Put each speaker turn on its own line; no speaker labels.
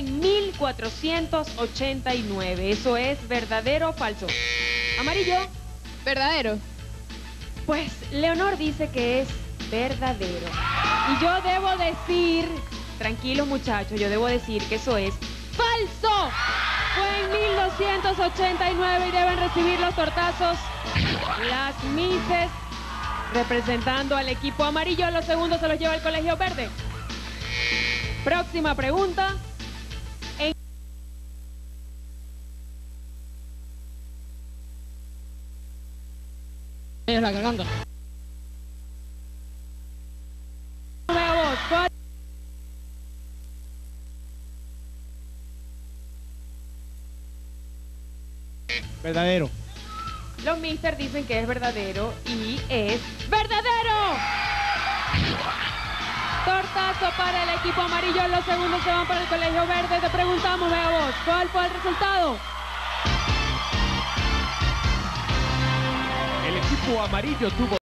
en 1489. ¿Eso es verdadero o falso? Amarillo.
Verdadero.
Pues Leonor dice que es verdadero. Y yo debo decir, tranquilos muchachos, yo debo decir que eso es falso. Fue en 1289 y deben recibir los tortazos las Mises representando al equipo amarillo. Los segundos se los lleva el Colegio Verde. Próxima pregunta.
Es la cagando.
Vamos, ¿cuál-
Verdadero.
Los Mister dicen que es verdadero y es verdadero. Tortazo para el equipo amarillo. Los segundos se van para el Colegio Verde. Te preguntamos, vea vos, ¿cuál fue el resultado?
Equipo amarillo tuvo